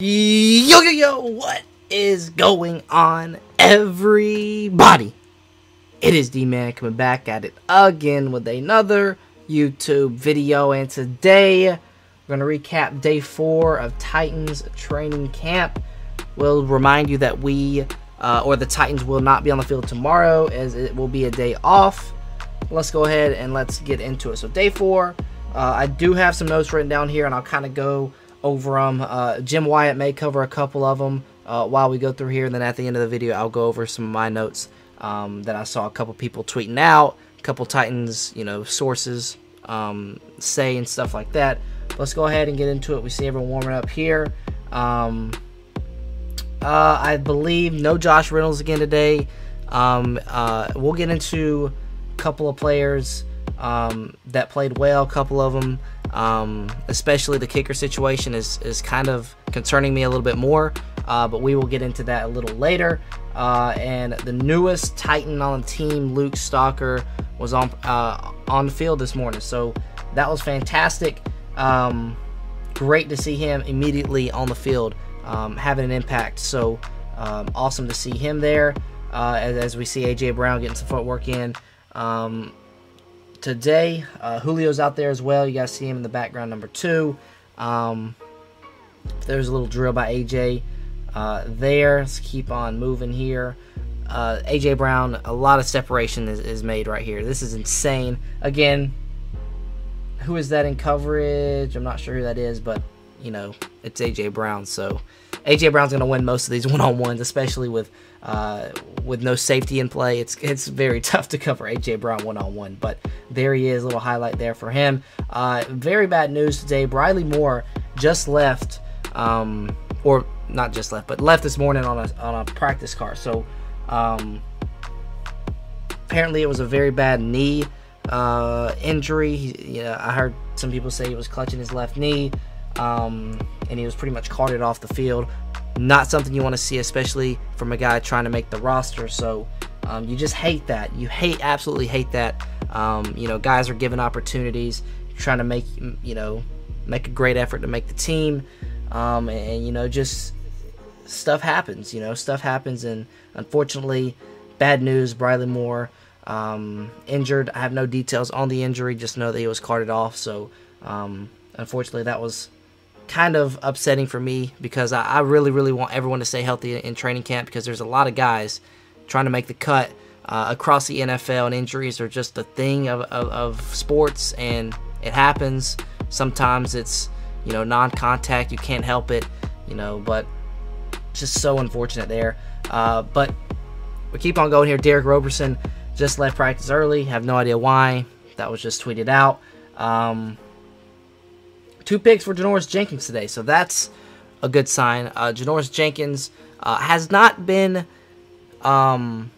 Yo, yo, yo, what is going on, everybody? It is D-Man coming back at it again with another YouTube video, and today we're going to recap day four of Titans training camp. We'll remind you that we, uh, or the Titans, will not be on the field tomorrow, as it will be a day off. Let's go ahead and let's get into it. So, day four, uh, I do have some notes written down here, and I'll kind of go over them. Uh, Jim Wyatt may cover a couple of them uh, while we go through here, and then at the end of the video, I'll go over some of my notes um, that I saw a couple people tweeting out, a couple Titans, you know, sources um, say and stuff like that. Let's go ahead and get into it. We see everyone warming up here. Um, uh, I believe no Josh Reynolds again today. Um, uh, we'll get into a couple of players um, that played well, a couple of them. Um, especially the kicker situation is, is kind of concerning me a little bit more, uh, but we will get into that a little later. Uh, and the newest Titan on the team, Luke Stocker, was on uh, on the field this morning, so that was fantastic. Um, great to see him immediately on the field, um, having an impact. So um, awesome to see him there. Uh, as, as, we see AJ Brown getting some footwork in. Today. Uh, Julio's out there as well. You guys see him in the background, number two. Um, there's a little drill by AJ uh, there. Let's keep on moving here. Uh, AJ Brown, a lot of separation is, is made right here. This is insane. Again, who is that in coverage? I'm not sure who that is, but you know, it's AJ Brown. So AJ Brown's going to win most of these one-on-ones, especially with uh, with no safety in play. It's it's very tough to cover AJ Brown one-on-one. But there he is, a little highlight there for him. Uh, very bad news today. Briley Moore just left, um, or not just left, but left this morning on a on a practice car. So um, apparently it was a very bad knee uh, injury. He, yeah, I heard some people say he was clutching his left knee um, and he was pretty much carted off the field. Not something you want to see, especially from a guy trying to make the roster. So um, you just hate that. You hate, absolutely hate that. Um, you know, guys are given opportunities, trying to make, you know, make a great effort to make the team, um, and, and you know, just stuff happens. You know, stuff happens, and unfortunately, bad news. Briley Moore um, injured. I have no details on the injury. Just know that he was carted off. So, um, unfortunately, that was kind of upsetting for me because I, I, really, really want everyone to stay healthy in training camp because there's a lot of guys trying to make the cut uh, across the NFL, and injuries are just a thing of, of, of sports, and it happens. Sometimes it's you know non-contact, you can't help it, you know, but just so unfortunate there. Uh, but we keep on going here. Derick Roberson just left practice early. Have no idea why. That was just tweeted out. Um, two picks for Janoris Jenkins today, so that's a good sign. Uh, Janoris Jenkins uh, has not been, um,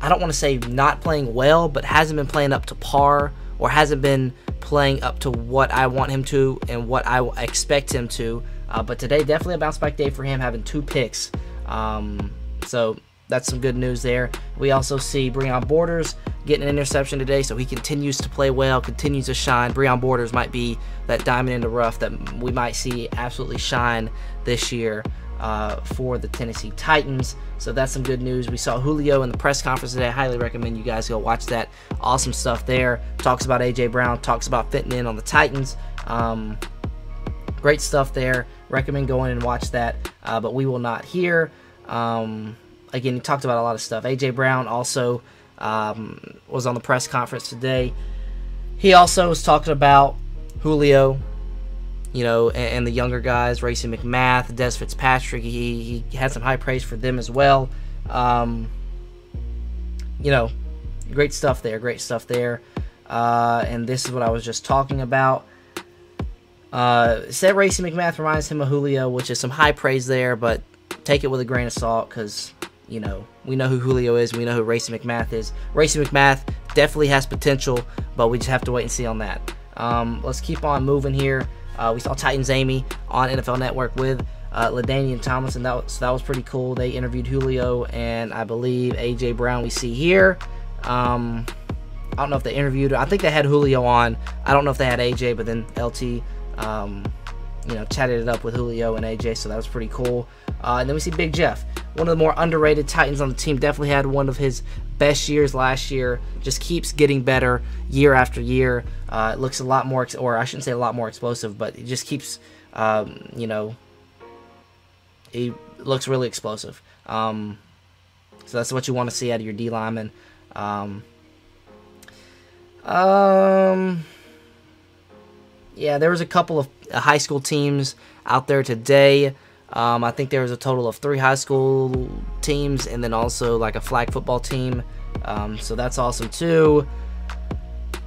I don't want to say not playing well, but hasn't been playing up to par or hasn't been playing up to what I want him to and what I expect him to. Uh, but today, definitely a bounce back day for him, having two picks. Um, so that's some good news there. We also see Breon Borders getting an interception today, so he continues to play well, continues to shine. Breon Borders might be that diamond in the rough that we might see absolutely shine this year uh, for the Tennessee Titans. So that's some good news. We saw Julio in the press conference today. I highly recommend you guys go watch that. Awesome stuff there. Talks about A.J. Brown, talks about fitting in on the Titans. Um, great stuff there. Recommend going and watch that, uh, but we will not hear. Um, again, he talked about a lot of stuff. AJ Brown also um, was on the press conference today. He also was talking about Julio, you know, and, and the younger guys, Racey McMath, Dez Fitzpatrick. He, he had some high praise for them as well. Um, you know, great stuff there. Great stuff there. Uh, and this is what I was just talking about. Uh, said Racey McMath reminds him of Julio, which is some high praise there, but take it with a grain of salt because you know, we know who Julio is. We know who Racey McMath is. Racey McMath definitely has potential, but we just have to wait and see on that. Um, let's keep on moving here. Uh, we saw Titans Amy on NFL Network with uh, LaDainian and That was, that was pretty cool. They interviewed Julio and I believe AJ Brown. We see here. Um, I don't know if they interviewed. I think they had Julio on. I don't know if they had AJ, but then LT, um, you know, chatted it up with Julio and AJ, so that was pretty cool. Uh, and then we see Big Jeff, one of the more underrated Titans on the team. Definitely had one of his best years last year. Just keeps getting better year after year. Uh, it looks a lot more, or I shouldn't say a lot more explosive, but it just keeps, um, you know, he looks really explosive. Um, so that's what you want to see out of your D lineman. Um, um, yeah, there was a couple of high school teams out there today. Um, I think there was a total of three high school teams and then also like a flag football team. Um, so that's awesome too.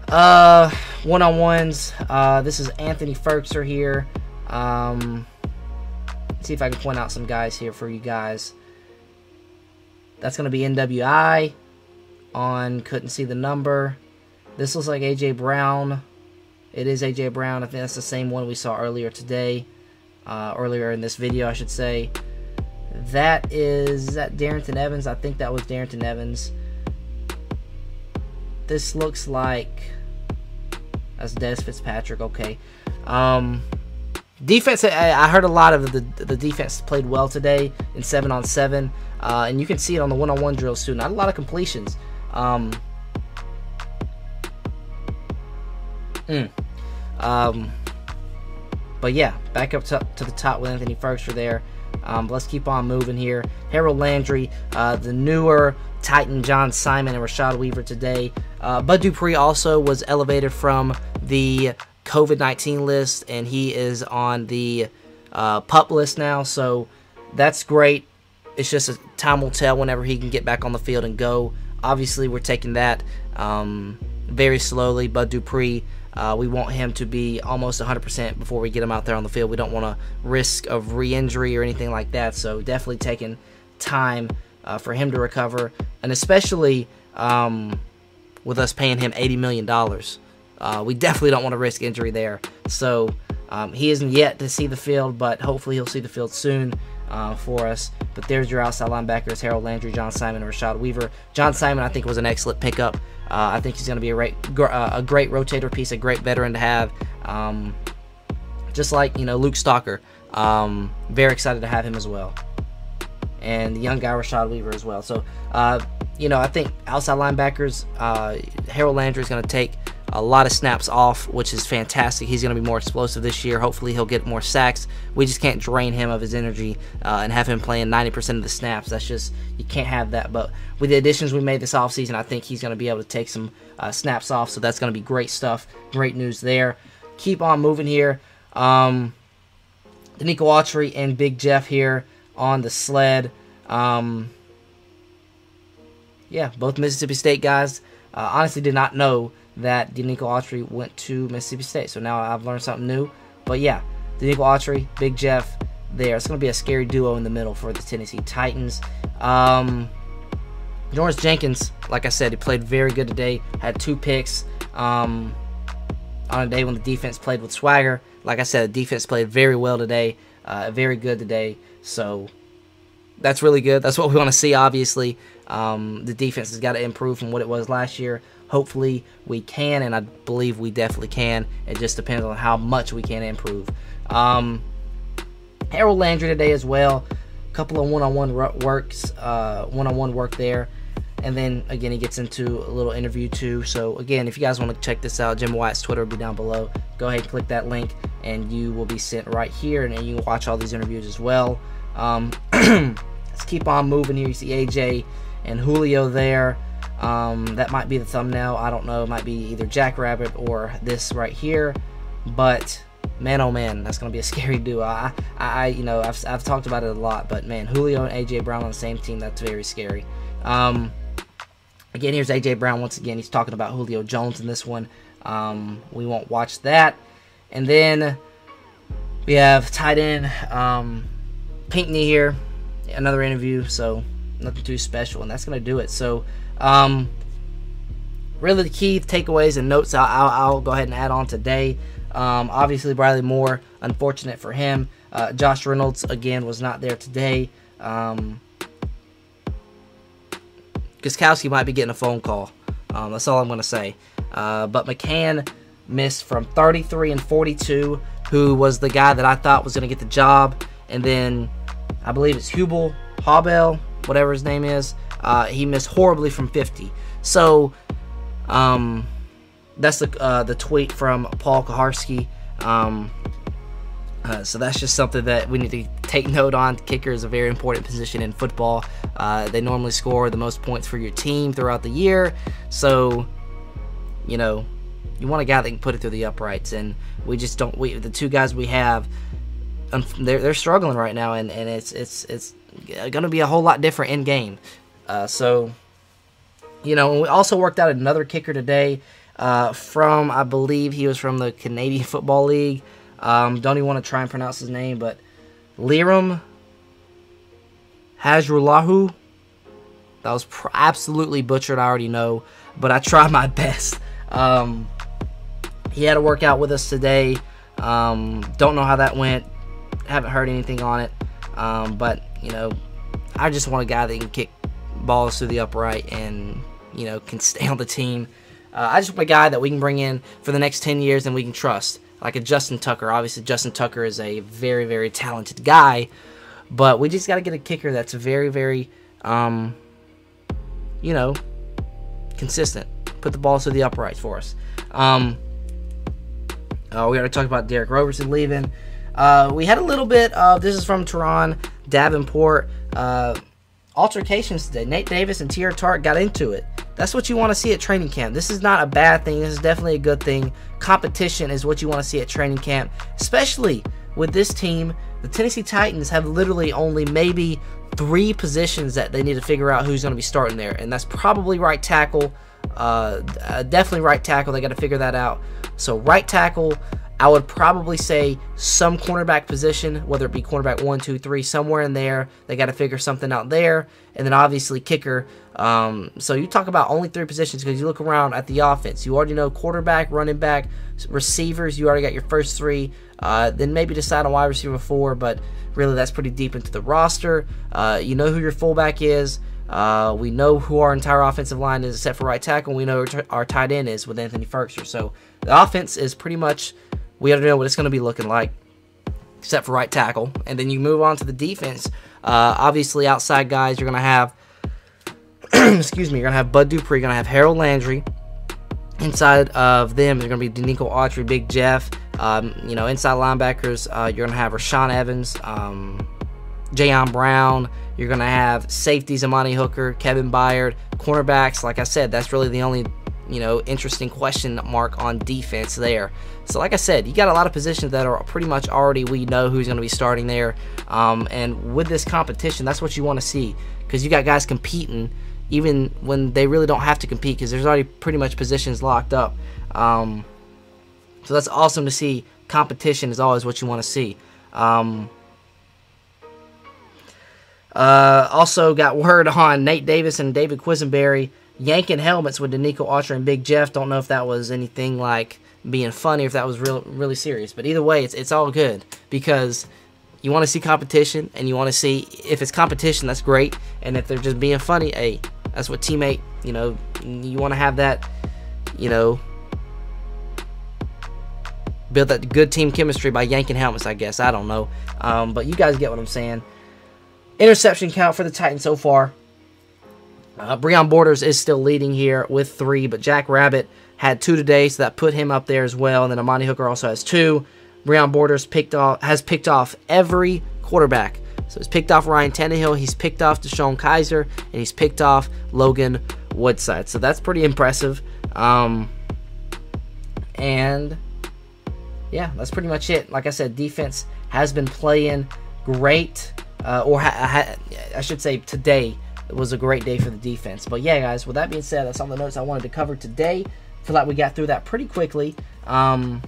Uh, one on ones. Uh, this is Anthony Firkser here. Um, see if I can point out some guys here for you guys. That's going to be NWI on couldn't see the number. This looks like AJ Brown. It is AJ Brown. I think that's the same one we saw earlier today. Uh, earlier in this video, I should say. That is, is that Darrynton Evans? I think that was Darrynton Evans. This looks like that's Dez Fitzpatrick. Okay. Um, defense. I, heard a lot of the the defense played well today in seven on seven, uh, and you can see it on the one on one drills too. Not a lot of completions. Um, mm, um, but yeah, back up to, to the top with Anthony Firkser there. Um, let's keep on moving here. Harold Landry, uh, the newer Titan John Simon and Rashad Weaver today. Uh, Bud Dupree also was elevated from the COVID 19 list, and he is on the uh, pup list now. So that's great. It's just a time will tell whenever he can get back on the field and go. Obviously, we're taking that um, very slowly. Bud Dupree, uh, we want him to be almost 100% before we get him out there on the field. We don't want to risk of re-injury or anything like that. So definitely taking time uh, for him to recover, and especially um, with us paying him 80 million dollars. Uh, we definitely don't want to risk injury there. So um, he isn't yet to see the field, but hopefully he'll see the field soon uh, for us. But there's your outside linebackers: Harold Landry, John Simon, and Rashad Weaver. John Simon, I think, was an excellent pickup. Uh, I think he's going to be a great, uh, a great rotator piece, a great veteran to have. Um, just like you know Luke Stocker. Um, very excited to have him as well, and the young guy Rashad Weaver as well. So uh, you know I think outside linebackers, uh, Harold Landry is going to take a lot of snaps off, which is fantastic. He's going to be more explosive this year. Hopefully, he'll get more sacks. We just can't drain him of his energy uh, and have him playing 90% of the snaps. That's just, you can't have that. But with the additions we made this offseason, I think he's going to be able to take some uh, snaps off. So that's going to be great stuff. Great news there. Keep on moving here. Um, Denico Autry and Big Jeff here on the sled. Um, yeah, both Mississippi State guys. Uh, honestly, did not know that Denico Autry went to Mississippi State. So now I've learned something new. But yeah, Denico Autry, Big Jeff there. It's going to be a scary duo in the middle for the Tennessee Titans. Um, Janoris Jenkins, like I said, he played very good today. Had two picks um, on a day when the defense played with swagger. Like I said, the defense played very well today. Uh, very good today. So that's really good. That's what we want to see, obviously. Um, the defense has got to improve from what it was last year. Hopefully, we can, and I believe we definitely can. It just depends on how much we can improve. Um, Harold Landry today as well. A couple of one-on-one works, uh, one-on-one work there. And then again, he gets into a little interview too. So again, if you guys want to check this out, Jim Wyatt's Twitter will be down below. Go ahead and click that link, and you will be sent right here, and you can watch all these interviews as well. Um, let's keep on moving here. You see AJ and Julio there. Um, that might be the thumbnail. I don't know. It might be either Jackrabbit or this right here. But man, oh man, that's gonna be a scary duo. I, I, you know, I've, I've talked about it a lot, but man, Julio and AJ Brown on the same team, that's very scary. Um, again, here's AJ Brown once again. He's talking about Julio Jones in this one. Um, we won't watch that. And then we have tight end um, Pinkney here, another interview. So nothing too special, and that's gonna do it. So, um, really, the key takeaways and notes I'll, I'll, I'll go ahead and add on today. Um, obviously, Bradley Moore, unfortunate for him. Uh, Josh Reynolds again was not there today. Um, Gostkowski might be getting a phone call. Um, that's all I'm going to say. Uh, but McCann missed from 33 and 42, who was the guy that I thought was going to get the job. And then I believe it's Hubel, Habel, whatever his name is. Uh, he missed horribly from 50. So, um, that's the uh, the tweet from Paul Kuharsky. Um, uh, so that's just something that we need to take note on. Kicker is a very important position in football. Uh, they normally score the most points for your team throughout the year. So, you know, you want a guy that can put it through the uprights, and we just don't. We the two guys we have, they're they're struggling right now, and, and it's it's it's going to be a whole lot different in game. Uh, so, you know, we also worked out another kicker today uh, from I believe he was from the Canadian Football League. Um, don't even want to try and pronounce his name, but Lirim Hajrullahu. That was absolutely butchered. I already know, but I tried my best. Um, he had a workout with us today. Um, don't know how that went. Haven't heard anything on it. Um, but you know, I just want a guy that can kick balls through the upright and you know can stay on the team. Uh, I just want a guy that we can bring in for the next ten years and we can trust, like a Justin Tucker. Obviously, Justin Tucker is a very very talented guy, but we just got to get a kicker that's very very, um, you know, consistent. Put the balls through the uprights for us. Um, uh, we got to talk about Derick Roberson leaving. Uh, we had a little bit of this is from Tehran Davenport uh, altercations today. Nate Davis and Teair Tart got into it. That's what you want to see at training camp. This is not a bad thing. This is definitely a good thing. Competition is what you want to see at training camp, especially with this team. The Tennessee Titans have literally only maybe three positions that they need to figure out who's going to be starting there, and that's probably right tackle. Uh, definitely right tackle. They got to figure that out. So right tackle, I would probably say some cornerback position, whether it be cornerback one, two, three, somewhere in there. They got to figure something out there, and then obviously kicker. Um, so you talk about only three positions because you look around at the offense. You already know quarterback, running back, receivers. You already got your first three. Uh, then maybe decide on wide receiver four, but really that's pretty deep into the roster. Uh, you know who your fullback is. Uh, we know who our entire offensive line is, except for right tackle. We know our tight end is with Anthony Firkser. So the offense is pretty much we to know what it's going to be looking like, except for right tackle. And then you move on to the defense. Uh, obviously, outside guys, you're going to have, excuse me, you're going to have Bud Dupree, you're going to have Harold Landry. Inside of them, they're going to be Denico Autry, Big Jeff. Um, you know, inside linebackers, uh, you're going to have Rashaan Evans, um, Jayon Brown. You're going to have safeties, Amani Hooker, Kevin Byard. Cornerbacks, like I said, that's really the only, you know, interesting question mark on defense there. So, like I said, you got a lot of positions that are pretty much already we know who's going to be starting there. Um, and with this competition, that's what you want to see because you got guys competing even when they really don't have to compete because there's already pretty much positions locked up. Um, so that's awesome to see. Competition is always what you want to see. Um, uh, also got word on Nate Davis and David Quessenberry yanking helmets with Denico Autry and Big Jeff. Don't know if that was anything like being funny or if that was real really serious. But either way, it's it's all good because you want to see competition and you want to see if it's competition, that's great. And if they're just being funny, hey, that's what teammate. You know, you want to have that. You know, build that good team chemistry by yanking helmets. I guess I don't know, um, but you guys get what I'm saying. Interception count for the Titans so far. Uh, Breon Borders is still leading here with three, but Jack Rabbit had two today, so that put him up there as well. And then Amani Hooker also has two. Breon Borders picked off has picked off every quarterback. So he's picked off Ryan Tannehill, he's picked off DeShone Kizer, and he's picked off Logan Woodside. So that's pretty impressive. Um, and yeah, that's pretty much it. Like I said, defense has been playing great uh, or I should say today was a great day for the defense. But yeah, guys, with that being said, that's all the notes I wanted to cover today. feel like we got through that pretty quickly. Um,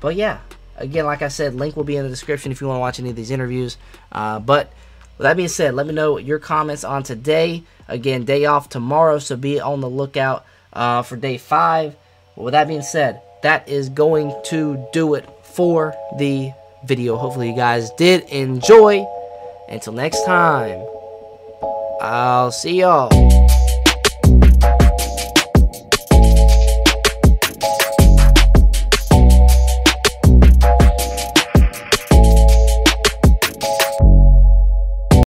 but yeah, again, like I said, link will be in the description if you want to watch any of these interviews. Uh, but with that being said, let me know your comments on today. Again, day off tomorrow, so be on the lookout uh, for day five. But with that being said, that is going to do it for the video. Hopefully you guys did enjoy. Until next time, I'll see y'all.